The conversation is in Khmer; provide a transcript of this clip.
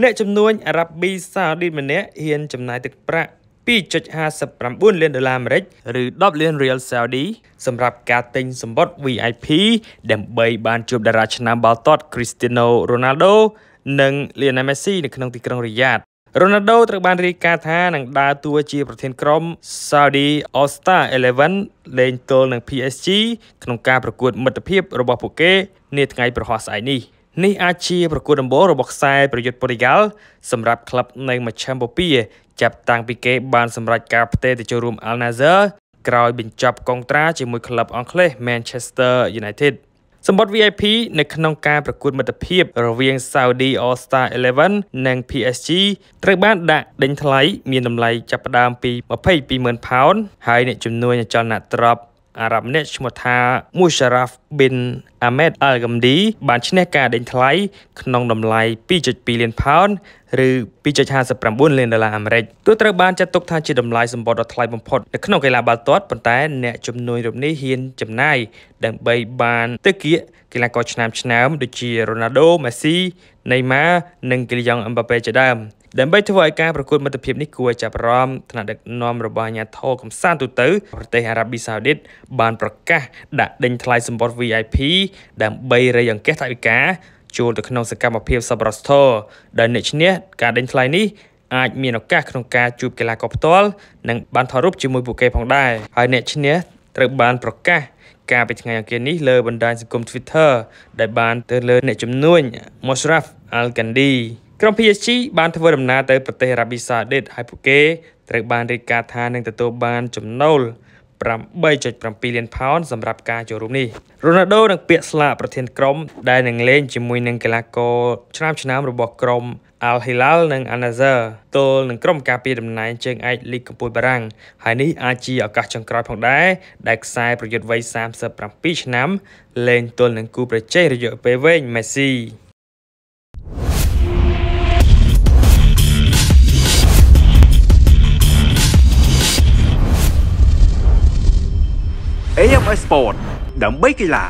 អ្នកជំនួញអារ៉ាប៊ីសាអូឌីតម្នាក់ហ៊ានចំណាយទឹកប្រាក់2.59លានដុល្លារអាមេរិកឬ10លានរៀលសាអូឌីសម្រាប់ការទិញសម្បត្តិ VIP ដើម្បីបានជួបតារាឆ្នាំបាល់ទាត់ Cristiano Ronaldo និង Lionel Messi នៅក្នុងទីក្រុងរីយ៉ាតរ៉ូណាល់ដូត្រូវបានរាយការណ៍ថានឹងដើរតួជាប្រធានក្រុម Saudi All Star 11លេងទល់នឹង PSG ក្នុងការប្រកួតមិត្តភាពរបស់ពួកគេនាថ្ងៃប្រហ័សស្អែកនេះ នេះអាចជាប្រកួតដំបូងរបស់ខ្សែប្រយុទ្ធប៉ូទុយហ្គាល់សម្រាប់ក្លឹបនៅមជ្ឈមបូព៌ាចាប់តាំងពីគេបានសម្រេចការផ្ទេរទៅចូលរួម Al Nassr ក្រោយបញ្ចប់កុងត្រាជាមួយក្លឹបអង់គ្លេស Manchester United សម្បត្តិ VIP នៅក្នុងការប្រកួតមិត្តភាពរវាង Saudi All Star 11និង PSG ត្រូវបានដាក់ដេញថ្លៃមានតម្លៃចាប់ផ្ដើមពី22,000ផោនហើយអ្នកជំនួញអចលនទ្រព្យ អារ៉ាប់ម្នាក់ឈ្មោះថា Musharraf bin Ahmed Al Ghamdi បានឈ្នះការដេញថ្លៃក្នុងតម្លៃ2.2លានផោនឬ2.59លានដុល្លារអាមេរិកទោះត្រូវបានចាត់ទុកថាជាតម្លៃសម្បត្តិដ៏ថ្លៃបំផុតនៅក្នុងកីឡាបាល់ទាត់ប៉ុន្តែអ្នកជំនួយរូបនេះហ៊ានចំណាយដើម្បីបានទឹកគៀកកីឡាករឆ្នាំឆ្នាំដូចជា Ronaldo, Messi, Neymar និង Kylian Mbappe ជាដើម ដើម្បីធ្វើឲ្យការប្រកួតមិត្តភាពនេះគួរឲ្យចាប់អារម្មណ៍ថ្នាក់ដឹកនាំរបស់អាញាធរកំសាន្តទូទៅប្រទេសអារ៉ាប៊ីសាអូឌីតបានប្រកាសដាក់ដេញថ្លៃសម្បត្តិ VIP ដើម្បីរៃអង្គាសថវិកាចូលទៅក្នុងសកម្មភាពសប្បុរសធម៌ដែលអ្នកឈ្នះការដេញថ្លៃនេះអាចមានឱកាសក្នុងការជួបកីឡាករផ្ទាល់និងបានថតរូបជាមួយពួកគេផងដែរហើយអ្នកឈ្នះត្រូវបានប្រកាសការពីថ្ងៃអង្គារនេះលើបណ្ដាញសង្គម Twitter ដែលបានទៅលើអ្នកជំនួញ Moshraf Al-Gandhi ក្រុម PSG បានធ្វើដំណើរទៅប្រទេសអារ៉ាប៊ីសាអូឌីតហើយពួកគេត្រូវបានរាយការណ៍ថានឹងទទួលបានចំណូល8.7លានផោនសម្រាប់ការចូលរួមនេះរ៉ូណាល់ដូនឹងពាក់ស្លាកប្រធានក្រុមដែលនឹងលេងជាមួយនឹងកីឡាករឆ្នាំឆ្នាំរបស់ក្រុម Al Hilal និង Al Nassr ទល់នឹងក្រុមការពារតំណែងជើងឯកលីកកំពូលបារាំងហើយនេះអាចជាឱកាសចុងក្រោយផងដែរដែលខ្សែប្រយុទ្ធវ័យ37ឆ្នាំលេងទល់នឹងគូប្រជែងរយៈពេលវែង Messi AMS Sport ដើម្បីកីឡា